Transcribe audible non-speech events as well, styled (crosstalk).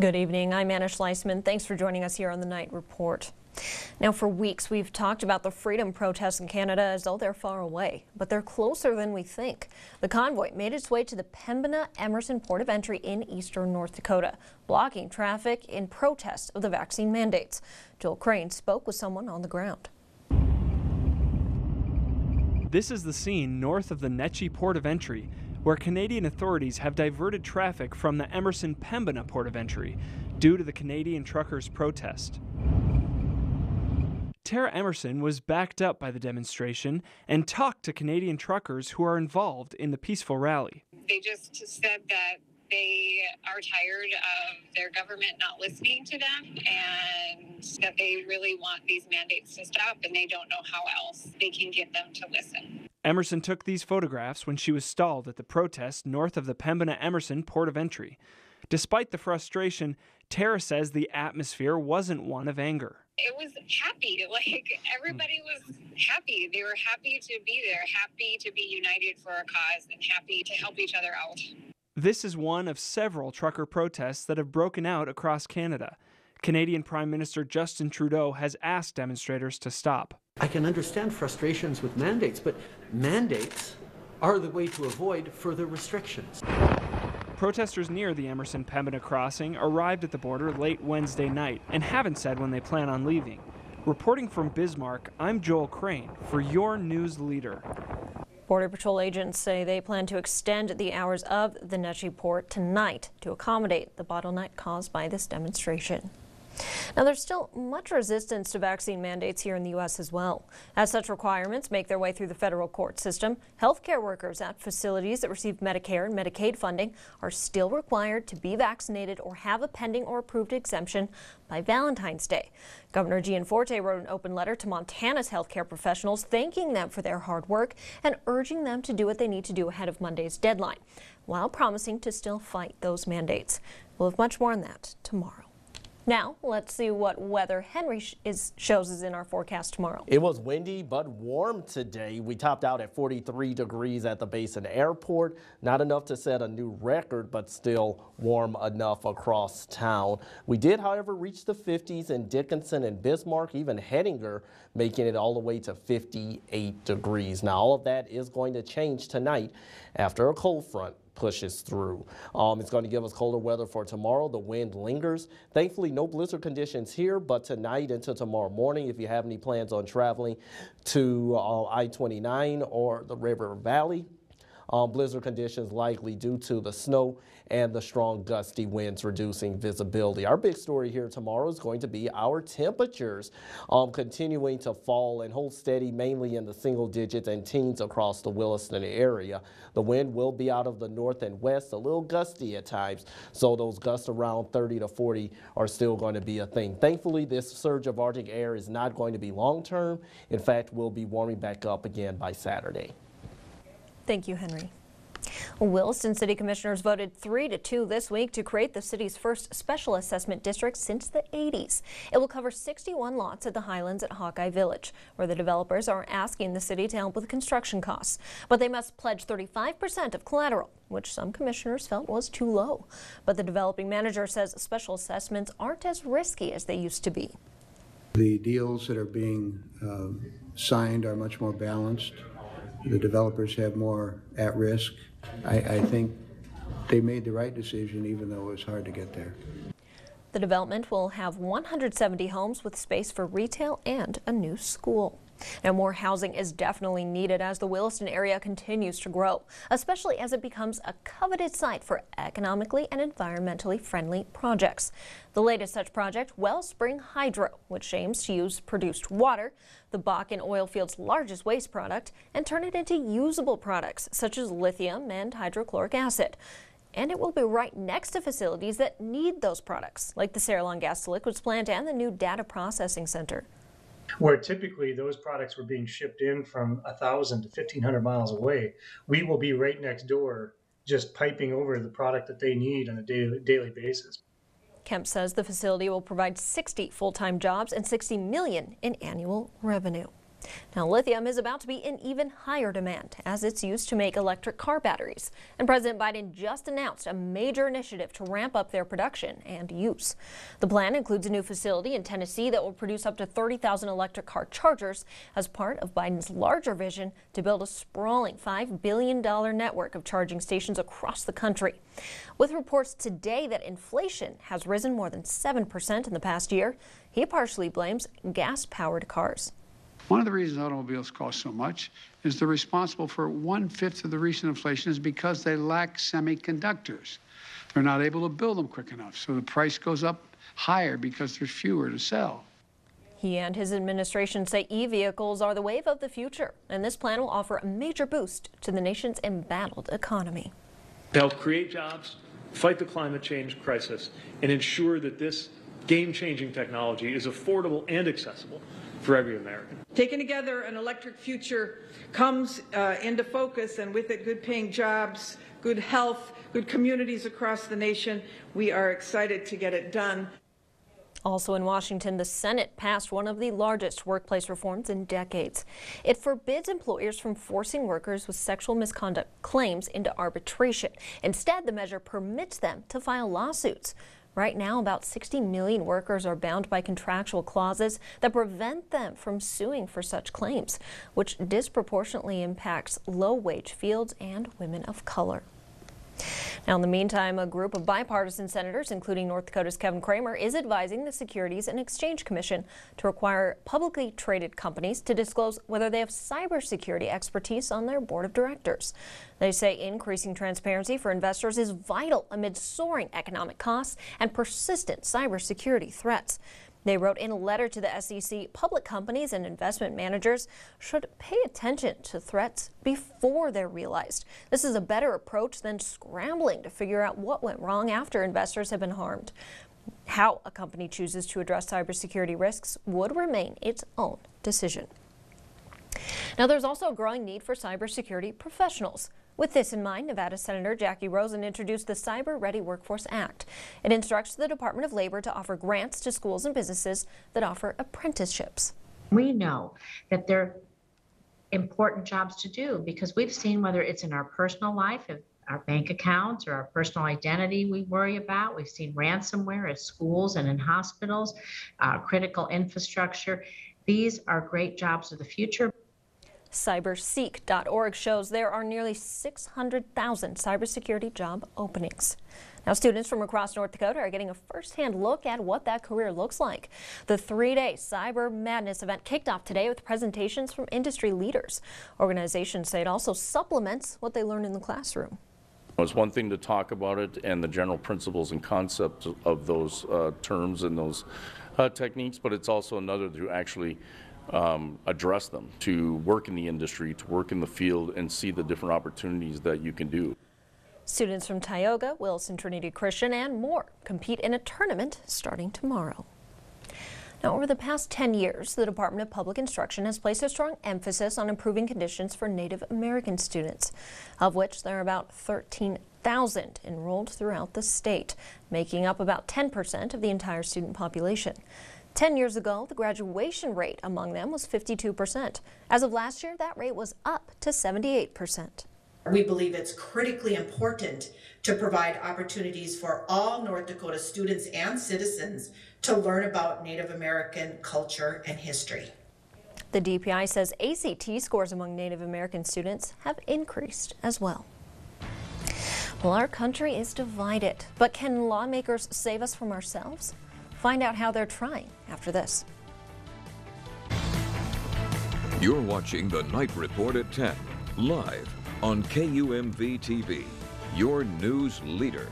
Good evening. I'm Anna Schleisman. Thanks for joining us here on the Night Report. Now, for weeks, we've talked about the freedom protests in Canada as though they're far away, but they're closer than we think. The convoy made its way to the Pembina Emerson port of entry in eastern North Dakota, blocking traffic in protest of the vaccine mandates. Joel Crane spoke with someone on the ground. This is the scene north of the Neche port of entry where Canadian authorities have diverted traffic from the Emerson Pembina port of entry due to the Canadian truckers' protest. Tara Emerson was backed up by the demonstration and talked to Canadian truckers who are involved in the peaceful rally. They just said that they are tired of their government not listening to them and that they really want these mandates to stop and they don't know how else they can get them to listen. Emerson took these photographs when she was stalled at the protest north of the Pembina Emerson port of entry. Despite the frustration, Tara says the atmosphere wasn't one of anger. It was happy. (laughs) Like everybody was happy. They were happy to be there, happy to be united for a cause, and happy to help each other out. This is one of several trucker protests that have broken out across Canada. Canadian Prime Minister Justin Trudeau has asked demonstrators to stop. I can understand frustrations with mandates, but mandates are the way to avoid further restrictions. Protesters near the Emerson Pembina crossing arrived at the border late Wednesday night and haven't said when they plan on leaving. Reporting from Bismarck, I'm Joel Crane for your news leader. Border Patrol agents say they plan to extend the hours of the Neche port tonight to accommodate the bottleneck caused by this demonstration. Now, there's still much resistance to vaccine mandates here in the U.S. as well. As such requirements make their way through the federal court system, healthcare workers at facilities that receive Medicare and Medicaid funding are still required to be vaccinated or have a pending or approved exemption by Valentine's Day. Governor Gianforte wrote an open letter to Montana's healthcare professionals thanking them for their hard work and urging them to do what they need to do ahead of Monday's deadline, while promising to still fight those mandates. We'll have much more on that tomorrow. Now, let's see what weather Henry is, shows us in our forecast tomorrow. It was windy but warm today. We topped out at 43 degrees at the Basin Airport. Not enough to set a new record, but still warm enough across town. We did, however, reach the 50s in Dickinson and Bismarck, even Hettinger, making it all the way to 58 degrees. Now, all of that is going to change tonight after a cold front pushes through. Um, it's going to give us colder weather for tomorrow. The wind lingers. Thankfully, no blizzard conditions here, but tonight into tomorrow morning, if you have any plans on traveling to uh, I-29 or the River Valley, um, blizzard conditions likely due to the snow and the strong gusty winds reducing visibility. Our big story here tomorrow is going to be our temperatures um, continuing to fall and hold steady mainly in the single digits and teens across the Williston area. The wind will be out of the north and west, a little gusty at times, so those gusts around 30 to 40 are still going to be a thing. Thankfully, this surge of Arctic air is not going to be long term. In fact, we'll be warming back up again by Saturday. Thank you, Henry. Williston City Commissioners voted 3 to 2 this week to create the city's first special assessment district since the 80s. It will cover 61 lots at the Highlands at Hawkeye Village, where the developers are asking the city to help with construction costs. But they must pledge 35% of collateral, which some commissioners felt was too low. But the developing manager says special assessments aren't as risky as they used to be. The deals that are being uh, signed are much more balanced the developers have more at risk. I, I think they made the right decision, even though it was hard to get there. The development will have 170 homes with space for retail and a new school. Now, more housing is definitely needed as the Williston area continues to grow, especially as it becomes a coveted site for economically and environmentally friendly projects. The latest such project, Wellspring Hydro, which aims to use produced water, the Bakken oil field's largest waste product, and turn it into usable products such as lithium and hydrochloric acid and it will be right next to facilities that need those products, like the Cerilon Gas to Liquids plant and the new data processing center where typically those products were being shipped in from a thousand to fifteen hundred miles away, we will be right next door, just piping over the product that they need on a daily, daily basis. Kemp says the facility will provide 60 full-time jobs and 60 million in annual revenue. Now, lithium is about to be in even higher demand as it's used to make electric car batteries. And President Biden just announced a major initiative to ramp up their production and use. The plan includes a new facility in Tennessee that will produce up to 30,000 electric car chargers as part of Biden's larger vision to build a sprawling $5 billion network of charging stations across the country. With reports today that inflation has risen more than 7% in the past year, he partially blames gas powered cars. One of the reasons automobiles cost so much is they're responsible for one fifth of the recent inflation is because they lack semiconductors. They're not able to build them quick enough, so the price goes up higher because there's fewer to sell. He and his administration say e-vehicles are the wave of the future, and this plan will offer a major boost to the nation's embattled economy. They'll create jobs, fight the climate change crisis, and ensure that this game-changing technology is affordable and accessible for every American. Taken together, an electric future comes uh, into focus, and with it, good paying jobs, good health, good communities across the nation. We are excited to get it done. Also in Washington, the Senate passed one of the largest workplace reforms in decades. It forbids employers from forcing workers with sexual misconduct claims into arbitration. Instead, the measure permits them to file lawsuits. Right now, about 60 million workers are bound by contractual clauses that prevent them from suing for such claims, which disproportionately impacts low wage fields and women of color. Now, in the meantime, a group of bipartisan senators, including North Dakota's Kevin Cramer, is advising the Securities and Exchange Commission to require publicly traded companies to disclose whether they have cybersecurity expertise on their board of directors. They say increasing transparency for investors is vital amid soaring economic costs and persistent cybersecurity threats. They wrote in a letter to the SEC public companies and investment managers should pay attention to threats before they're realized. This is a better approach than scrambling to figure out what went wrong after investors have been harmed. How a company chooses to address cybersecurity risks would remain its own decision. Now, there's also a growing need for cybersecurity professionals. With this in mind, Nevada Senator Jackie Rosen introduced the Cyber Ready Workforce Act. It instructs the Department of Labor to offer grants to schools and businesses that offer apprenticeships. We know that they're important jobs to do because we've seen whether it's in our personal life, our bank accounts, or our personal identity we worry about. We've seen ransomware at schools and in hospitals, uh, critical infrastructure. These are great jobs of the future. Cyberseek.org shows there are nearly 600,000 cybersecurity job openings. Now, students from across North Dakota are getting a first-hand look at what that career looks like. The three-day Cyber Madness event kicked off today with presentations from industry leaders. Organizations say it also supplements what they learn in the classroom. It's one thing to talk about it and the general principles and concepts of those uh, terms and those uh, techniques, but it's also another to actually um, address them, to work in the industry, to work in the field, and see the different opportunities that you can do. Students from Tioga, Williston Trinity Christian, and more compete in a tournament starting tomorrow. Now, over the past 10 years, the Department of Public Instruction has placed a strong emphasis on improving conditions for Native American students, of which there are about 13,000 enrolled throughout the state, making up about 10% of the entire student population. 10 years ago, the graduation rate among them was 52%. As of last year, that rate was up to 78%. We believe it's critically important to provide opportunities for all North Dakota students and citizens to learn about Native American culture and history. The DPI says ACT scores among Native American students have increased as well. Well, our country is divided, but can lawmakers save us from ourselves? Find out how they're trying after this. You're watching the Night Report at 10, live on KUMV TV, your news leader.